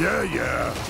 Yeah, yeah.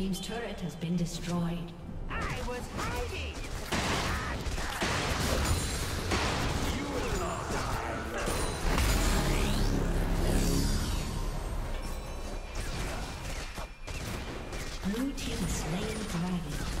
Team's turret has been destroyed. I was hiding! Blue Team slain dragon.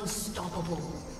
Unstoppable.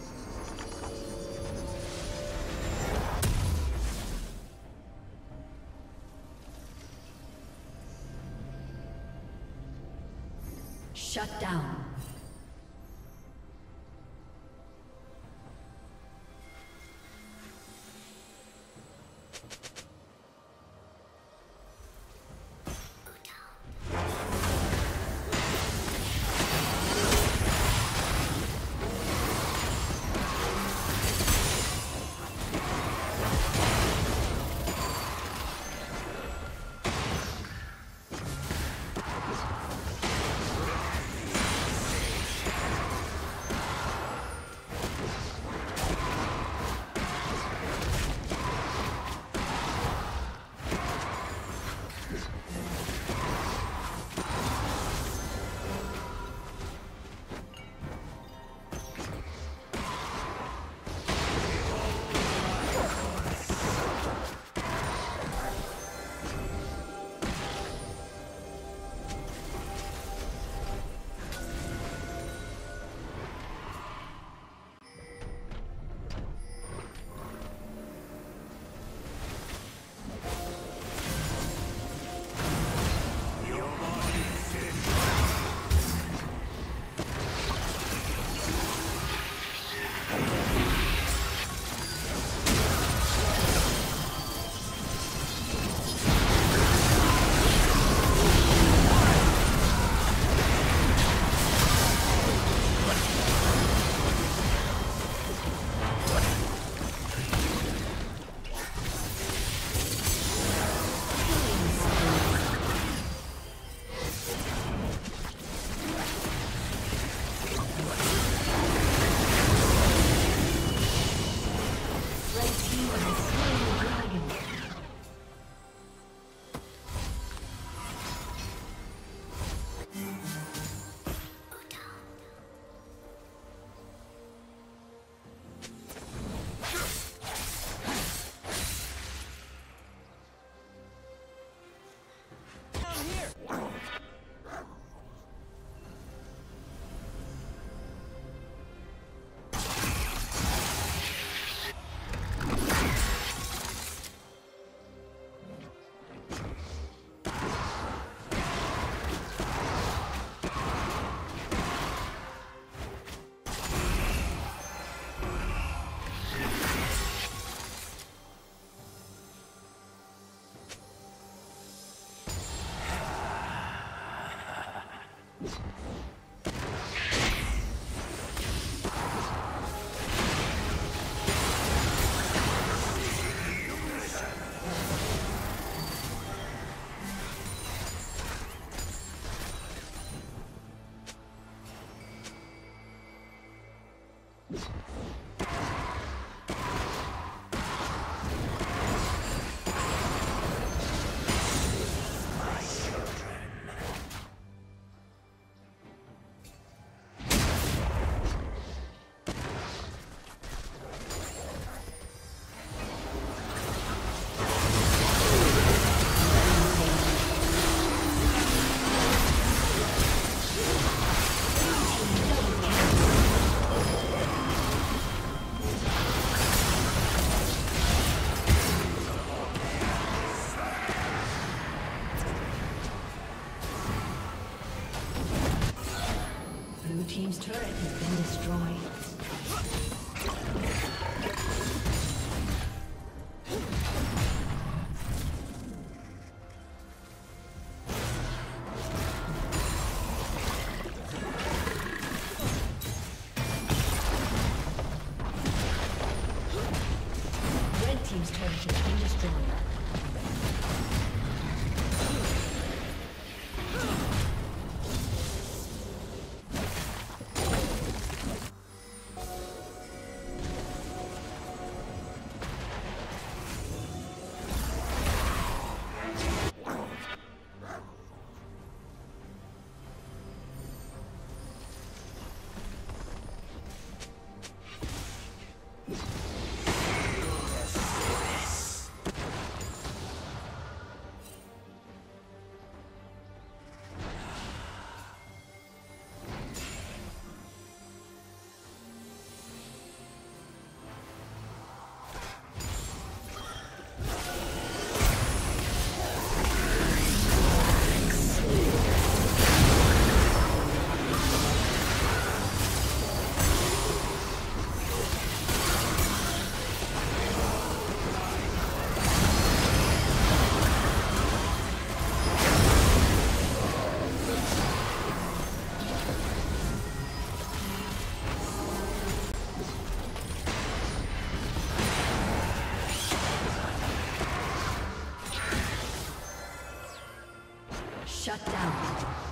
Shut down.